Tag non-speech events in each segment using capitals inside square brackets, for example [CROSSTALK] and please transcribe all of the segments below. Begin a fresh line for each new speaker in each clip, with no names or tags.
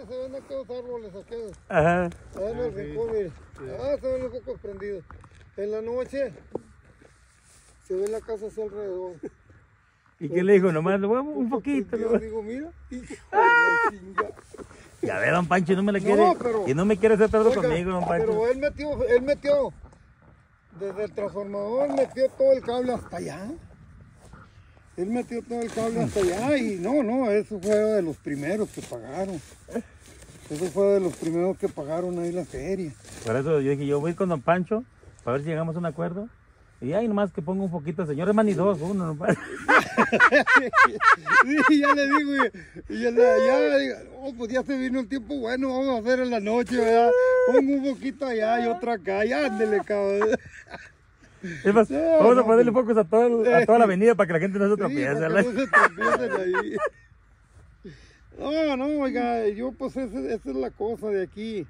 donde se ven aquellos árboles, aquellos.
Ajá.
Allá en el rincón, mire. Ah, se ven los focos prendidos. En la noche se ve la casa hacia alrededor.
¿Y qué le dijo? Nomás, lo vamos un poquito.
Yo digo, mira, hijo de la chinga.
Ya ve, don Pancho, no me la
No,
quiere.
pero-
Y no me quiere hacer
Oiga,
conmigo, don Pancho.
Pero él metió, él metió, desde el transformador metió todo el cable hasta allá. Él metió todo el cable hasta allá y no, no, eso fue de los primeros que pagaron. Eso fue de los primeros que pagaron ahí la feria.
Por eso yo dije, yo voy con don Pancho para ver si llegamos a un acuerdo. Y ahí nomás que ponga un poquito, señor, es ni dos, uno nomás. [LAUGHS]
Sí, ya le digo, y, ya, le- digo, oh, pues ya se vino el tiempo bueno, vamos a hacer en la noche, ¿verdad? Pongo un poquito allá y otro acá, y ándele, cabrón.
Es más,
No,
vamos a ponerle
pues.
focos a, todo el- a toda la avenida para que la gente no se
Sí,
tropiece.
que [LAUGHS] no. No, oiga, yo pues esa, esa es la cosa de aquí.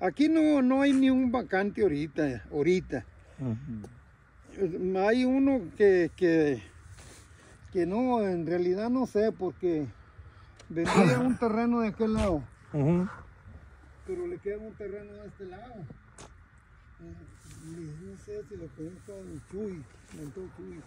Aquí no, no hay ni un vacante ahorita, ahorita. Hay uno que, que, que no, en realidad no sé, porque vendía un terreno de aquel lado, pero le queda un terreno de este lado. No sé si lo conozco en Chuy, Montón Chuy,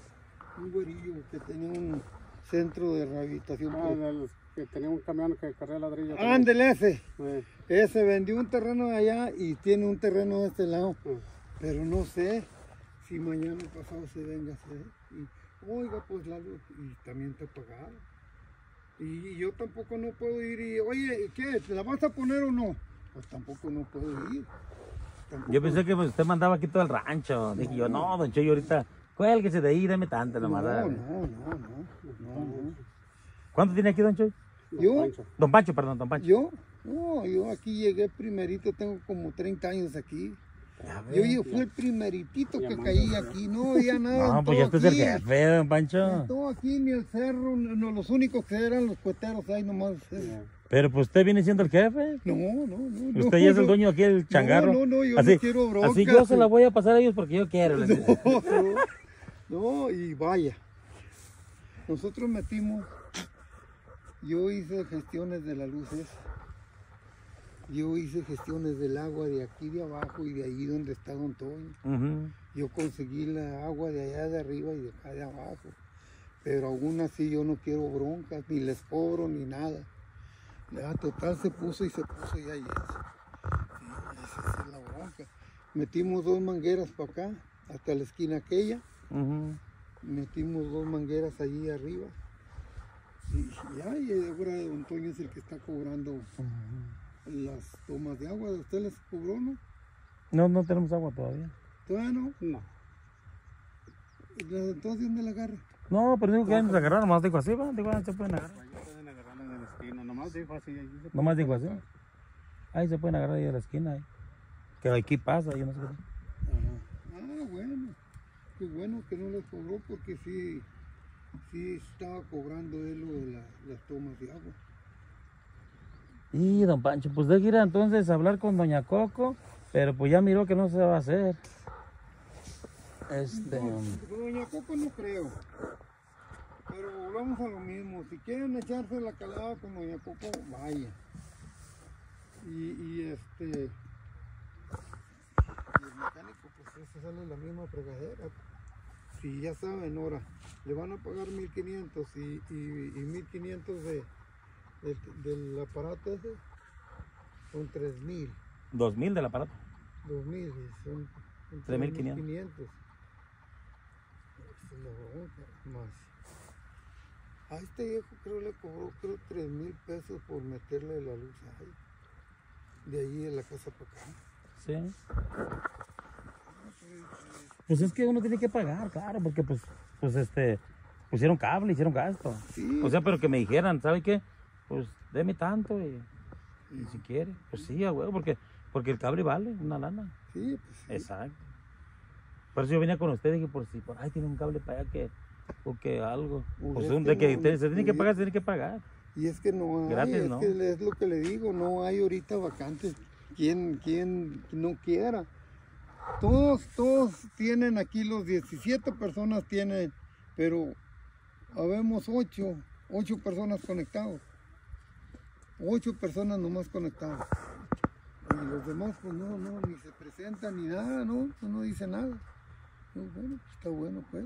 un güerillo que tenía un centro de rehabilitación.
Ah, que tenía un camión que cargaba ladrillo.
Ándele ese.
Eh,
Ese vendió un terreno de allá y tiene un terreno de este lado.
eh.
Pero no sé si mañana pasado se venga a hacer. Y, oiga, pues la luz, y también te pagaron. Y yo tampoco no puedo ir y, oye, ¿qué? ¿Te la vas a poner o no? Pues tampoco no puedo ir.
Yo pensé que pues, usted mandaba aquí todo el rancho. Dije yo, no, don Cheyo, ahorita cuélguese de ahí, dame tanto
No,
nomás.
no,
dale".
no, no, no, no.
¿Cuánto tiene aquí, don Cheyo?
Yo.
Don Pancho, perdón, don Pancho.
yo, no, yo aquí llegué primerito, tengo como 30 años aquí. Yo,
ve.
yo fui el primeritito que caí aquí, no, ya nada.
No, pues ya usted es el jefe, don Pancho.
Todo aquí, ni el cerro, no, los únicos que eran los cueteros ahí nomás.
Eh,
Pero pues usted viene siendo el jefe.
No, no, no. no,
Usted ya es el
no.
dueño aquí del changarro.
no, no, yo no
así,
quiero bronca.
Así yo se la voy a pasar a ellos porque yo quiero. [LAUGHS]
No, no, no, y vaya. Nosotros metimos, yo hice gestiones de la luz esa. Yo hice gestiones del agua de aquí de abajo y de ahí donde está Don Toño. Yo conseguí la agua de allá de arriba y de acá de abajo. Pero aún así yo no quiero broncas, ni les cobro, ni nada. Ya, total se puso y se puso y ahí es. Sí, esa es la bronca. Metimos dos mangueras para acá, hasta la esquina aquella. Metimos dos mangueras allí arriba. Y ya, y ahora Don Toño es el que está cobrando las tomas de agua. ¿Usted les cobró, no?
No, no tenemos agua todavía.
Todavía no.
no.
Entonces, ¿dónde la agarra?
No, pero digo que ya nos agarraron, nomás digo así, va. Digo, se pueden agarrar.
Ahí pueden agarrarlo de la esquina. Nomás dijo así. se
Nomás digo así. Ahí se pueden agarrar ahí de la esquina. ahí. Que aquí pasa, yo no sé qué.
Ah, bueno. Qué bueno que no les cobró porque sí, sí estaba cobrando él lo de la- las tomas de agua.
Y don Pancho, pues de ir entonces a hablar con doña Coco, pero pues ya miró que no se va a hacer. Este.
No, Doña Coco no creo. Pero volvamos a lo mismo. Si quieren echarse la calada con Doña Coco, vaya. Y, y este. Y el mecánico, pues ese sale la misma fregadera. Si ya saben, ahora, le van a pagar 1500 y, y, y 1500 de, del- del aparato ese, son 3000.
Dos mil del aparato.
2000, y son, son
3.500.
3.500. Esa es la bronca, más. A este viejo creo le cobró creo 3 mil pesos por meterle la luz ahí. De ahí de la casa para acá.
Sí. Pues es que uno tiene que pagar, claro, porque pues, pues este, pusieron cable, hicieron gasto.
Sí,
O sea, pero que me dijeran, ¿sabe qué? Pues deme tanto y, y si quiere, pues sí, a huevo, porque, porque el cable vale una lana.
sí, pues sí.
Exacto. Por eso yo venía con usted y dije, por si por ahí tiene un cable para allá que, o que algo.
Pues
Pues un- de que
no,
te- se tiene que pagar, se tiene que pagar.
Y es que no hay,
Gratis,
es
¿no?
que es lo que le digo, no hay ahorita vacantes. ¿Quién, quién no quiera? Todos, todos tienen aquí, los 17 personas tienen, pero habemos 8, 8 personas conectados. Ocho personas nomás conectadas. Y los demás, pues no, no, ni se presentan ni nada, no, pues no dice nada. Bueno, pues está bueno, pues.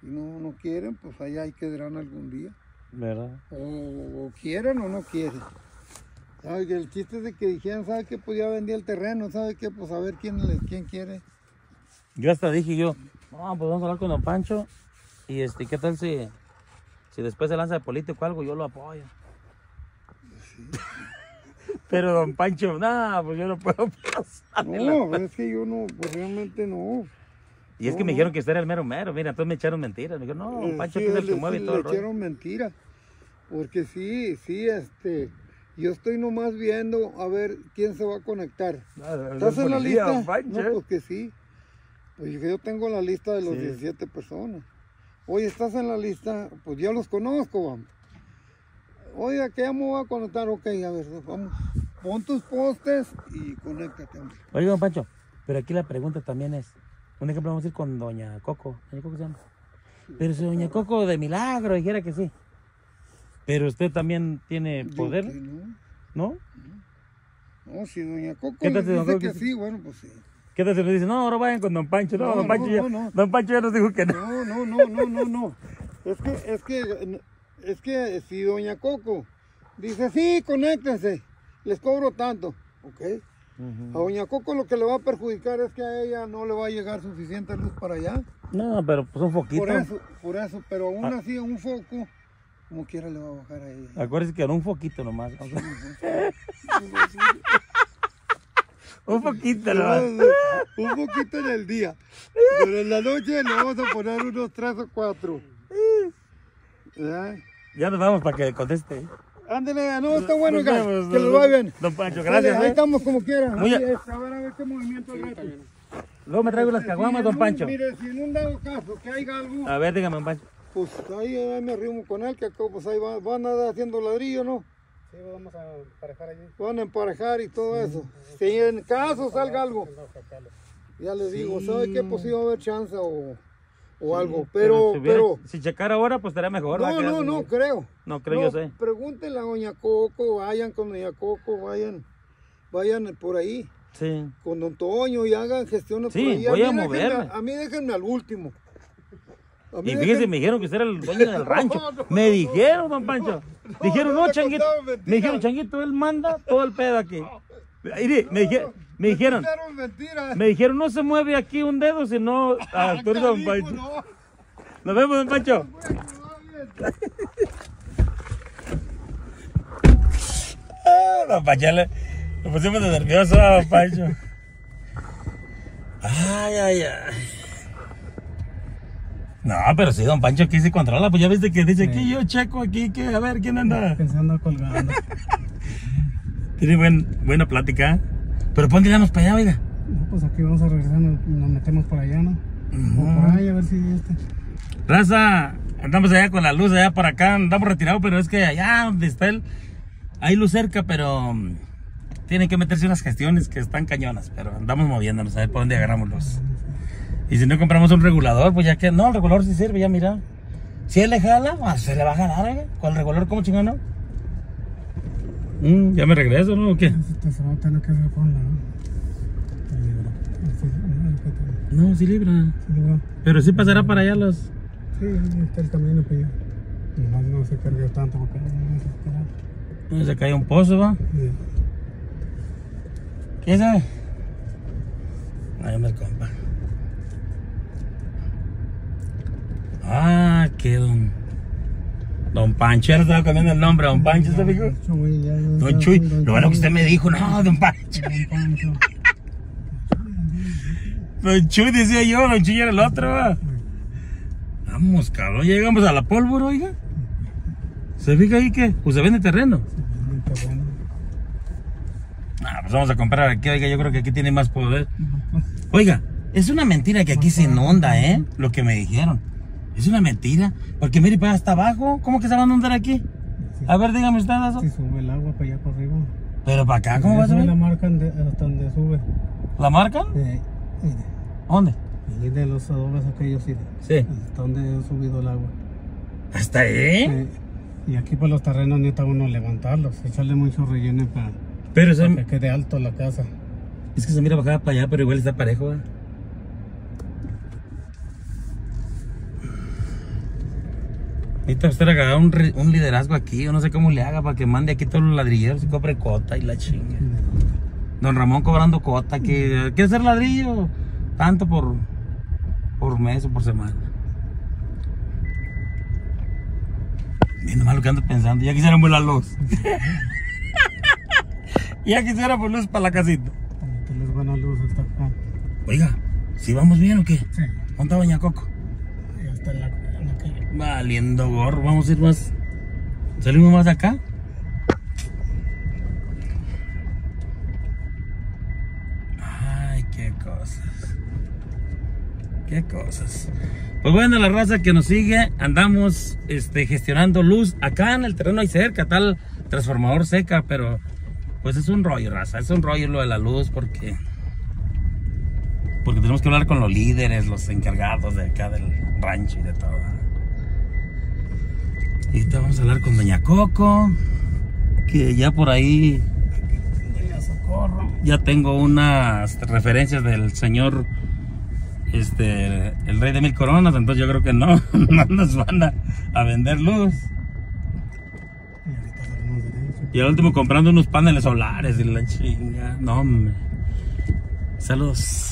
Si no, no quieren, pues allá hay que quedarán algún día.
¿Verdad?
O, o quieren o no quieren. ¿Sabe el chiste es de que dijeran, ¿sabe qué? Pues ya vendí el terreno, ¿sabe qué? Pues a ver quién, quién quiere.
Yo hasta dije yo, no, pues vamos a hablar con Don Pancho. Y este, ¿qué tal si, si después se lanza de político o algo, yo lo apoyo? Pero Don Pancho, no, pues yo no puedo [LAUGHS] pasar.
No, pues es que yo no, pues realmente no.
Y es que me dijeron que usted era el mero mero. Mira, entonces me echaron mentiras. Me dijeron, no, Don
Eh,
Pancho
sí,
es el
le-
que mueve
sí,
y todo
le
rollo.
echaron mentira. Porque sí, sí, este, yo estoy nomás viendo a ver quién se va a conectar. ¿Estás en la lista? No, pues que sí. Pues yo tengo la lista de los
Sí.
17 personas. Oye, ¿estás en la lista? Pues ya los conozco, vamos. Oye, ¿a qué ya me voy a conectar? Ok, a ver, vamos. Pon tus postes y conéctate, hombre.
Oiga, Don Pancho, pero aquí la pregunta también es, un ejemplo vamos a ir con Doña Coco. ¿Doña Coco se llama? Pero si Doña Coco de milagro dijera que sí. Pero usted también tiene poder,
que no.
¿no?
No, si doña Coco
¿Qué tal don
dice
Coco
que sí, bueno, pues sí.
¿Qué tal si nos dice, no, ahora vayan con Don Pancho? No,
No,
Don Pancho
no,
ya,
no, no.
Don Pancho ya nos dijo que no.
No, no, no, no, no, no. Es que, es que, es que si doña Coco dice, sí, conéctense, les cobro tanto, ¿ok? A doña Coco lo que le va a perjudicar es que a ella no le va a llegar suficiente luz para allá.
No, pero pues un poquito.
Por eso, por eso, pero aún
Ah.
así un foco, como quiera le va a bajar a ella.
Acuérdese que era un foquito nomás. [LAUGHS] un poquito nomás.
un poquito en el día, pero en la noche le vamos a poner unos tres o cuatro. [LAUGHS] ¿Verdad?
Ya nos vamos para que conteste.
Ándale, no, está bueno,
Nos vemos,
que
nos
les vaya
vemos.
bien.
Don Pancho, gracias.
Ahí
¿eh?
estamos como quieran.
Muy
Así
a-
es, a ver, a ver qué movimiento rato.
Luego me traigo las
Si
caguamas, Don
un-
Pancho.
Mire, si en un dado caso que haya algo,
A ver, dígame, Don Pancho.
pues ahí, ahí me arrimo con él, que acá, pues ahí va- van a haciendo ladrillo, ¿no?
Sí, vamos a parejar allí.
Van a emparejar y todo eso. Si en caso salga algo, ya les digo, ¿sabe qué? Pues sí va a haber chance o, o algo. Pero,
si, hubiera-
pero,
si checara ahora, pues estaría mejor.
no, no, no, creo.
No creo,
No,
yo sé.
Pregúntenle a Doña Coco, vayan con Doña Coco, vayan, vayan por ahí.
Sí.
con Don Toño y hagan gestiones
Sí,
por ahí.
voy a
mí déjenme-
moverme.
a mí déjenme al último. A mí
Y fíjese,
déjenme-
me dijeron que usted era el dueño del [LAUGHS] rancho.
No, no,
Me dijeron, don Pancho. [LAUGHS] Dijeron,
no
changuito. Me dijeron, changuito, él manda todo el pedo aquí. Mire, me, dije- me dijeron, me dijeron, no se mueve aquí un dedo, sino
Ah, canijo,
Pancho.
no.
Nos vemos, don Pancho. Ah, [LAUGHS] don le, le pusimos de nervioso a don Pancho. Ay, ay, ay. No, pero sí, don Pancho aquí se controla. Pues ya viste que dice aquí, yo checo aquí, que a ver quién anda.
Pensando colgando. [LAUGHS]
Tiene buen, buena plática. Pero ¿por qué ya nos para allá, oiga?
No, pues aquí vamos a regresar, nos, nos metemos por allá, ¿no? O por ahí, a ver si este.
Raza, andamos allá con la luz allá para acá, andamos retirados, pero es que allá donde está él, hay luz cerca, pero mm, tienen que meterse unas gestiones que están cañonas, pero andamos moviéndonos a ver por dónde agarramos luz. Y si no compramos un regulador, pues ya que, no, el regulador sí sirve, ya mira. Si él le jala, pues se le va a jalar, oiga. Con el regulador, ¿cómo chingón, no? Mm, ya me regreso, ¿no? ¿O qué?
Tener que hacer con la. no,
sí libra. Pero sí pasará para allá los...
Sí, está el camino para allá. Nomás no se cargue tanto porque no se
Se cae un pozo, ¿va?
Sí.
¿Quién sabe? Ahí anda el compa. Ah, qué don. Don Pancho, ya estaba cambiando el nombre, don Pancho, ¿se
ya,
Don Chuy, lo bueno que usted me dijo, no, don Pancho.
Don
Chuy decía yo, don Chuy era el otro. ¿va? Vamos, cabrón, ya llegamos a la pólvora, oiga. ¿Se fija ahí que? Pues se vende terreno. Ah, pues vamos a comprar aquí, oiga, yo creo que aquí tiene más poder. Oiga, es una mentira que aquí se inunda, ¿eh? Lo que me dijeron. Es una mentira. Porque mire, para hasta abajo, ¿cómo que se va a inundar aquí? A ver, dígame usted eso.
Si sube el agua para allá para arriba.
Pero para acá, ¿cómo va a
la
subir?
marca de- hasta donde sube.
¿La marcan?
Mire,
¿Dónde?
ahí de los adobes aquellos sí.
Sí.
Hasta donde ha subido el agua.
¿Hasta ahí?
Eh, Y aquí por los terrenos necesita uno levantarlos, echarle mucho relleno para,
Pero eso,
para que quede alto la casa.
es que se mira bajada para allá, pero igual está parejo. ¿eh? Necesita usted agarrar un, un liderazgo aquí, yo no sé cómo le haga para que mande aquí todos los ladrilleros y compre cota y la chinga. Don Ramón cobrando cota, que quiere hacer ladrillo, tanto por, por mes o por semana. Viendo mal lo que ando pensando, ya quisiéramos la luz. [LAUGHS] ya quisiéramos luz para la casita.
Buena luz hasta acá.
Oiga, ¿si vamos bien o qué?
Sí,
¿Dónde está Doña Coco?
ahí está en la.
Valiendo gorro, vamos a ir más. ¿Salimos más de acá? Ay, qué cosas. Qué cosas. Pues bueno, la raza que nos sigue, andamos este, gestionando luz acá en el terreno ahí cerca, tal transformador seca, pero pues es un rollo, raza, es un rollo lo de la luz porque porque tenemos que hablar con los líderes, los encargados de acá del rancho y de todo. Ahorita vamos a hablar con Doña Coco, que ya por ahí ya tengo unas referencias del señor, este, el rey de mil coronas, entonces yo creo que no, [LAUGHS] no nos van a, a vender luz.
Y
al último comprando unos paneles solares y la chinga. No, hombre. Saludos.